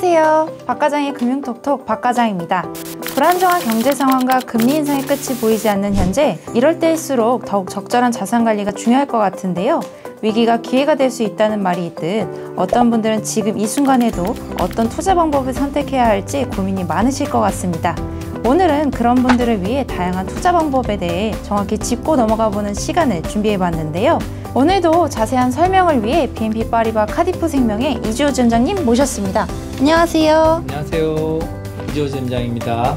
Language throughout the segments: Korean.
안녕하세요. 박과장의 금융톡톡 박과장입니다. 불안정한 경제 상황과 금리 인상의 끝이 보이지 않는 현재 이럴 때일수록 더욱 적절한 자산 관리가 중요할 것 같은데요. 위기가 기회가 될 수 있다는 말이 있듯 어떤 분들은 지금 이 순간에도 어떤 투자 방법을 선택해야 할지 고민이 많으실 것 같습니다. 오늘은 그런 분들을 위해 다양한 투자 방법에 대해 정확히 짚고 넘어가 보는 시간을 준비해 봤는데요. 오늘도 자세한 설명을 위해 BNP 파리바 카디프 생명의 이주호 전장님 모셨습니다. 안녕하세요. 안녕하세요. 이지호 점장입니다.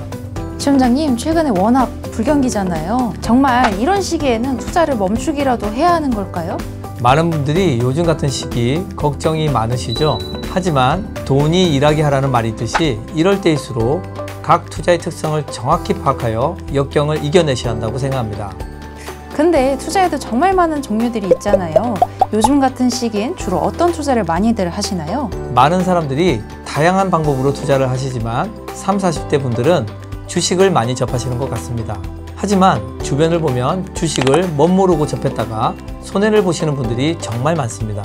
지점장님 최근에 워낙 불경기잖아요. 정말 이런 시기에는 투자를 멈추기라도 해야 하는 걸까요? 많은 분들이 요즘 같은 시기 걱정이 많으시죠? 하지만 돈이 일하게 하라는 말이 있듯이 이럴 때일수록 각 투자의 특성을 정확히 파악하여 역경을 이겨내셔야 한다고 생각합니다. 근데 투자에도 정말 많은 종류들이 있잖아요. 요즘 같은 시기엔 주로 어떤 투자를 많이들 하시나요? 많은 사람들이 다양한 방법으로 투자를 하시지만 3, 40대 분들은 주식을 많이 접하시는 것 같습니다. 하지만 주변을 보면 주식을 멋 모르고 접했다가 손해를 보시는 분들이 정말 많습니다.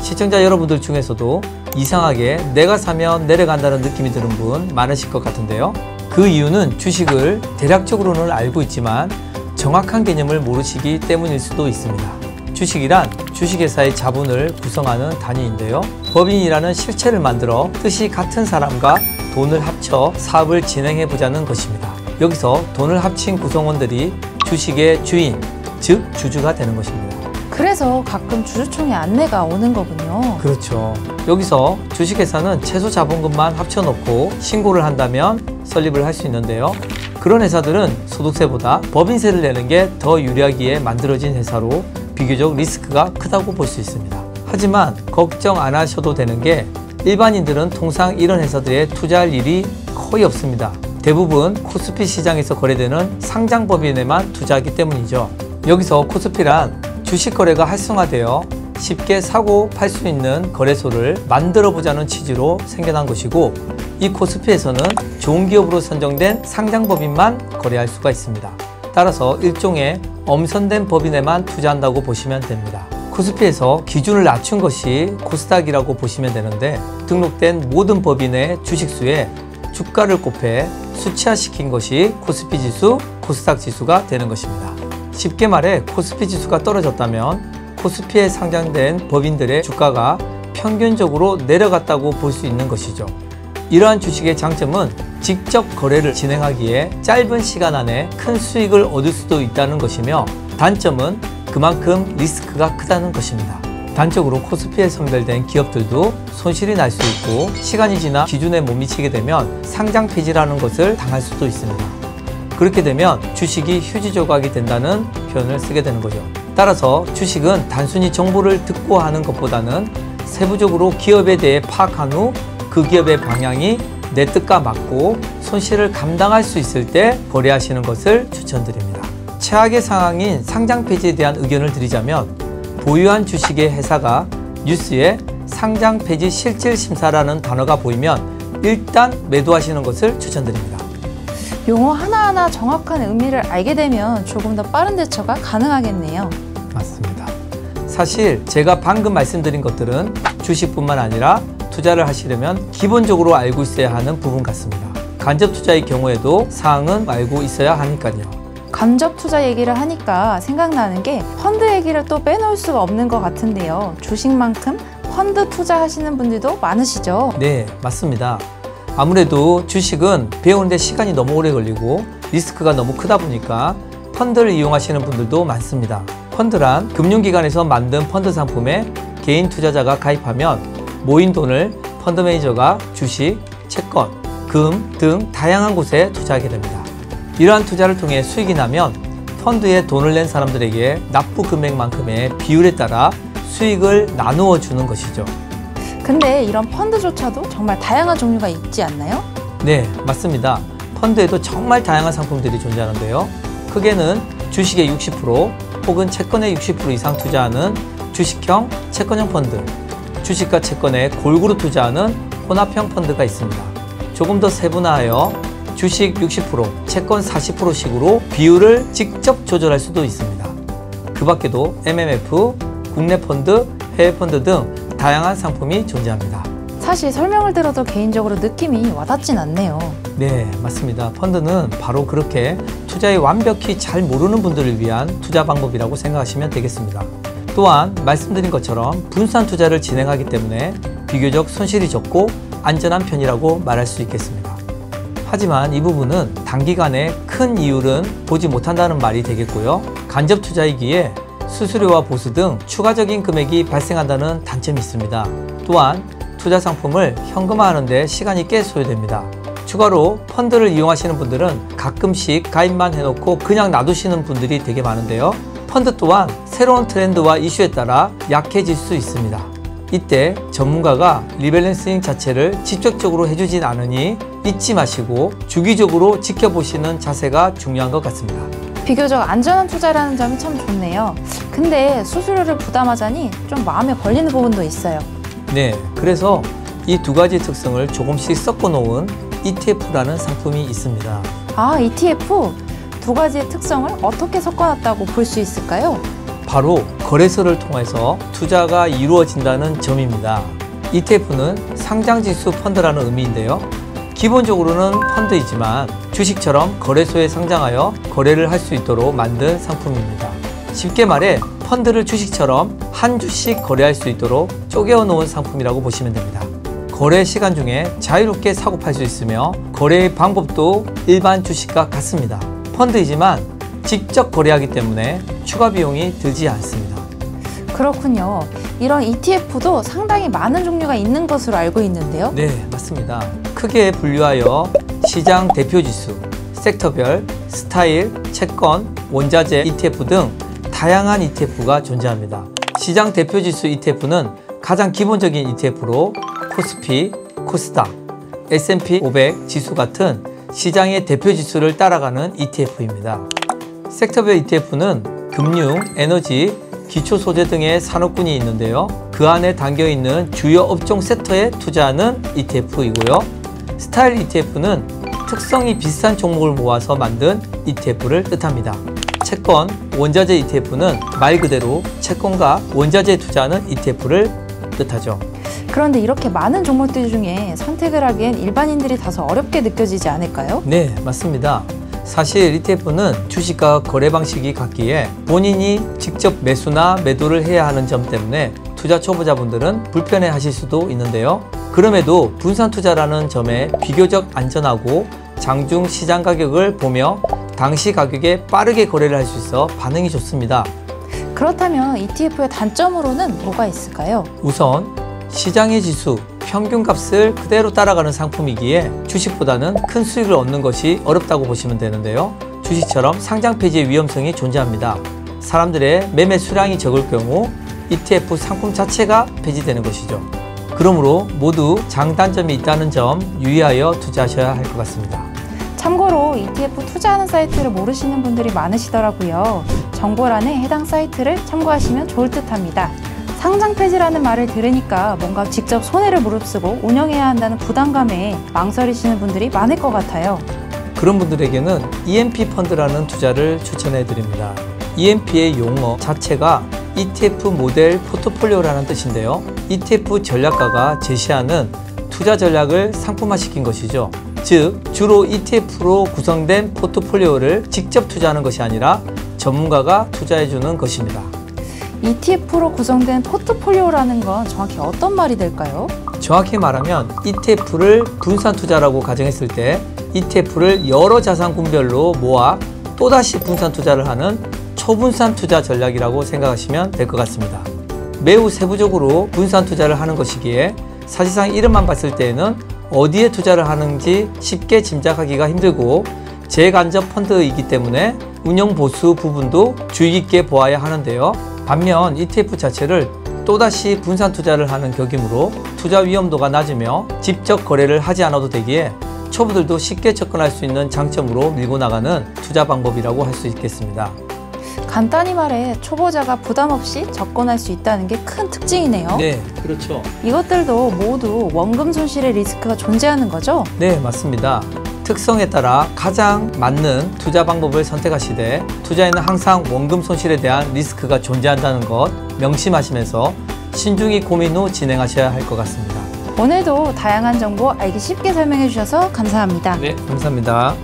시청자 여러분들 중에서도 이상하게 내가 사면 내려간다는 느낌이 드는 분 많으실 것 같은데요. 그 이유는 주식을 대략적으로는 알고 있지만 정확한 개념을 모르시기 때문일 수도 있습니다. 주식이란 주식회사의 자본을 구성하는 단위인데요. 법인이라는 실체를 만들어 뜻이 같은 사람과 돈을 합쳐 사업을 진행해 보자는 것입니다. 여기서 돈을 합친 구성원들이 주식의 주인, 즉 주주가 되는 것입니다. 그래서 가끔 주주총회 안내가 오는 거군요. 그렇죠. 여기서 주식회사는 최소 자본금만 합쳐놓고 신고를 한다면 설립을 할 수 있는데요. 그런 회사들은 소득세보다 법인세를 내는 게 더 유리하기에 만들어진 회사로 비교적 리스크가 크다고 볼 수 있습니다. 하지만 걱정 안 하셔도 되는 게 일반인들은 통상 이런 회사들에 투자할 일이 거의 없습니다. 대부분 코스피 시장에서 거래되는 상장 법인에만 투자하기 때문이죠. 여기서 코스피란 주식 거래가 활성화되어 쉽게 사고 팔 수 있는 거래소를 만들어 보자는 취지로 생겨난 것이고 이 코스피에서는 좋은 기업으로 선정된 상장법인만 거래할 수가 있습니다. 따라서 일종의 엄선된 법인에만 투자한다고 보시면 됩니다. 코스피에서 기준을 낮춘 것이 코스닥이라고 보시면 되는데 등록된 모든 법인의 주식수에 주가를 곱해 수치화시킨 것이 코스피 지수, 코스닥 지수가 되는 것입니다. 쉽게 말해 코스피 지수가 떨어졌다면 코스피에 상장된 법인들의 주가가 평균적으로 내려갔다고 볼 수 있는 것이죠. 이러한 주식의 장점은 직접 거래를 진행하기에 짧은 시간 안에 큰 수익을 얻을 수도 있다는 것이며 단점은 그만큼 리스크가 크다는 것입니다. 단적으로 코스피에 선별된 기업들도 손실이 날 수 있고 시간이 지나 기준에 못 미치게 되면 상장 폐지라는 것을 당할 수도 있습니다. 그렇게 되면 주식이 휴지 조각이 된다는 표현을 쓰게 되는 거죠. 따라서 주식은 단순히 정보를 듣고 하는 것보다는 세부적으로 기업에 대해 파악한 후 그 기업의 방향이 내 뜻과 맞고 손실을 감당할 수 있을 때 거래하시는 것을 추천드립니다. 최악의 상황인 상장 폐지에 대한 의견을 드리자면 보유한 주식의 회사가 뉴스에 상장 폐지 실질 심사라는 단어가 보이면 일단 매도하시는 것을 추천드립니다. 용어 하나하나 정확한 의미를 알게 되면 조금 더 빠른 대처가 가능하겠네요. 맞습니다. 사실 제가 방금 말씀드린 것들은 주식뿐만 아니라 투자를 하시려면 기본적으로 알고 있어야 하는 부분 같습니다. 간접 투자의 경우에도 사항은 알고 있어야 하니까요. 간접 투자 얘기를 하니까 생각나는 게 펀드 얘기를 또 빼놓을 수가 없는 것 같은데요. 주식만큼 펀드 투자하시는 분들도 많으시죠? 네, 맞습니다. 아무래도 주식은 배우는데 시간이 너무 오래 걸리고 리스크가 너무 크다 보니까 펀드를 이용하시는 분들도 많습니다. 펀드란 금융기관에서 만든 펀드 상품에 개인 투자자가 가입하면 모인 돈을 펀드 매니저가 주식, 채권, 금 등 다양한 곳에 투자하게 됩니다. 이러한 투자를 통해 수익이 나면 펀드에 돈을 낸 사람들에게 납부 금액만큼의 비율에 따라 수익을 나누어 주는 것이죠. 근데 이런 펀드조차도 정말 다양한 종류가 있지 않나요? 네, 맞습니다. 펀드에도 정말 다양한 상품들이 존재하는데요. 크게는 주식의 60% 혹은 채권의 60% 이상 투자하는 주식형, 채권형 펀드, 주식과 채권에 골고루 투자하는 혼합형 펀드가 있습니다. 조금 더 세분화하여 주식 60%, 채권 40%식으로 비율을 직접 조절할 수도 있습니다. 그 밖에도 MMF, 국내 펀드, 해외 펀드 등 다양한 상품이 존재합니다. 자세히 설명을 들어도 개인적으로 느낌이 와닿진 않네요. 네, 맞습니다. 펀드는 바로 그렇게 투자에 완벽히 잘 모르는 분들을 위한 투자 방법이라고 생각하시면 되겠습니다. 또한 말씀드린 것처럼 분산 투자를 진행하기 때문에 비교적 손실이 적고 안전한 편이라고 말할 수 있겠습니다. 하지만 이 부분은 단기간에 큰 이율은 보지 못한다는 말이 되겠고요. 간접 투자이기에 수수료와 보수 등 추가적인 금액이 발생한다는 단점이 있습니다. 또한 투자 상품을 현금화하는 데 시간이 꽤 소요됩니다. 추가로 펀드를 이용하시는 분들은 가끔씩 가입만 해놓고 그냥 놔두시는 분들이 되게 많은데요. 펀드 또한 새로운 트렌드와 이슈에 따라 약해질 수 있습니다. 이때 전문가가 리밸런싱 자체를 직접적으로 해주진 않으니 잊지 마시고 주기적으로 지켜보시는 자세가 중요한 것 같습니다. 비교적 안전한 투자라는 점이 참 좋네요. 근데 수수료를 부담하자니 좀 마음에 걸리는 부분도 있어요. 네, 그래서 이 두 가지 특성을 조금씩 섞어 놓은 ETF라는 상품이 있습니다. 아, ETF? 두 가지의 특성을 어떻게 섞어놨다고 볼 수 있을까요? 바로 거래소를 통해서 투자가 이루어진다는 점입니다. ETF는 상장지수 펀드라는 의미인데요. 기본적으로는 펀드이지만 주식처럼 거래소에 상장하여 거래를 할 수 있도록 만든 상품입니다. 쉽게 말해 펀드를 주식처럼 한 주씩 거래할 수 있도록 쪼개어 놓은 상품이라고 보시면 됩니다. 거래 시간 중에 자유롭게 사고 팔 수 있으며 거래의 방법도 일반 주식과 같습니다. 펀드이지만 직접 거래하기 때문에 추가 비용이 들지 않습니다. 그렇군요. 이런 ETF도 상당히 많은 종류가 있는 것으로 알고 있는데요. 네, 맞습니다. 크게 분류하여 시장 대표 지수, 섹터별, 스타일, 채권, 원자재 ETF 등 다양한 ETF가 존재합니다. 시장 대표 지수 ETF는 가장 기본적인 ETF로 코스피, 코스닥, S&P 500 지수 같은 시장의 대표 지수를 따라가는 ETF입니다. 섹터별 ETF는 금융, 에너지, 기초 소재 등의 산업군이 있는데요. 그 안에 담겨 있는 주요 업종 섹터에 투자하는 ETF이고요. 스타일 ETF는 특성이 비슷한 종목을 모아서 만든 ETF를 뜻합니다. 채권, 원자재 ETF는 말 그대로 채권과 원자재에 투자하는 ETF를 뜻하죠. 그런데 이렇게 많은 종목들 중에 선택을 하기엔 일반인들이 다소 어렵게 느껴지지 않을까요? 네, 맞습니다. 사실 ETF는 주식과 거래 방식이 같기에 본인이 직접 매수나 매도를 해야 하는 점 때문에 투자 초보자분들은 불편해 하실 수도 있는데요. 그럼에도 분산 투자라는 점에 비교적 안전하고 장중 시장 가격을 보며 당시 가격에 빠르게 거래를 할 수 있어 반응이 좋습니다. 그렇다면 ETF의 단점으로는 뭐가 있을까요? 우선 시장의 지수, 평균 값을 그대로 따라가는 상품이기에 주식보다는 큰 수익을 얻는 것이 어렵다고 보시면 되는데요. 주식처럼 상장 폐지의 위험성이 존재합니다. 사람들의 매매 수량이 적을 경우 ETF 상품 자체가 폐지되는 것이죠. 그러므로 모두 장단점이 있다는 점 유의하여 투자하셔야 할 것 같습니다. 참고로 ETF 투자하는 사이트를 모르시는 분들이 많으시더라고요. 정보란에 해당 사이트를 참고하시면 좋을 듯 합니다. 상장 폐지라는 말을 들으니까 뭔가 직접 손해를 무릅쓰고 운영해야 한다는 부담감에 망설이시는 분들이 많을 것 같아요. 그런 분들에게는 EMP 펀드라는 투자를 추천해 드립니다. EMP의 용어 자체가 ETF 모델 포트폴리오라는 뜻인데요. ETF 전략가가 제시하는 투자 전략을 상품화시킨 것이죠. 즉, 주로 ETF로 구성된 포트폴리오를 직접 투자하는 것이 아니라 전문가가 투자해주는 것입니다. ETF로 구성된 포트폴리오라는 건 정확히 어떤 말이 될까요? 정확히 말하면 ETF를 분산 투자라고 가정했을 때 ETF를 여러 자산군별로 모아 또다시 분산 투자를 하는 초분산 투자 전략이라고 생각하시면 될 것 같습니다. 매우 세부적으로 분산 투자를 하는 것이기에 사실상 이름만 봤을 때에는 어디에 투자를 하는지 쉽게 짐작하기가 힘들고 재간접 펀드이기 때문에 운영 보수 부분도 주의 깊게 보아야 하는데요. 반면 ETF 자체를 또다시 분산 투자를 하는 격이므로 투자 위험도가 낮으며 직접 거래를 하지 않아도 되기에 초보들도 쉽게 접근할 수 있는 장점으로 밀고 나가는 투자 방법이라고 할 수 있겠습니다. 간단히 말해 초보자가 부담 없이 접근할 수 있다는 게 큰 특징이네요. 네, 그렇죠. 이것들도 모두 원금 손실의 리스크가 존재하는 거죠? 네, 맞습니다. 특성에 따라 가장 맞는 투자 방법을 선택하시되 투자에는 항상 원금 손실에 대한 리스크가 존재한다는 것 명심하시면서 신중히 고민 후 진행하셔야 할 것 같습니다. 오늘도 다양한 정보 알기 쉽게 설명해 주셔서 감사합니다. 네, 감사합니다.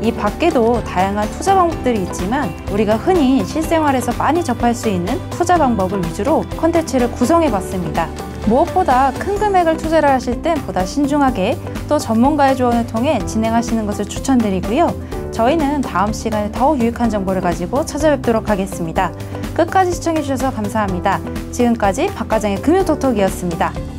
이 밖에도 다양한 투자 방법들이 있지만 우리가 흔히 실생활에서 많이 접할 수 있는 투자 방법을 위주로 컨텐츠를 구성해 봤습니다. 무엇보다 큰 금액을 투자를 하실 땐 보다 신중하게 또 전문가의 조언을 통해 진행하시는 것을 추천드리고요. 저희는 다음 시간에 더욱 유익한 정보를 가지고 찾아뵙도록 하겠습니다. 끝까지 시청해 주셔서 감사합니다. 지금까지 박과장의 금융톡톡이었습니다.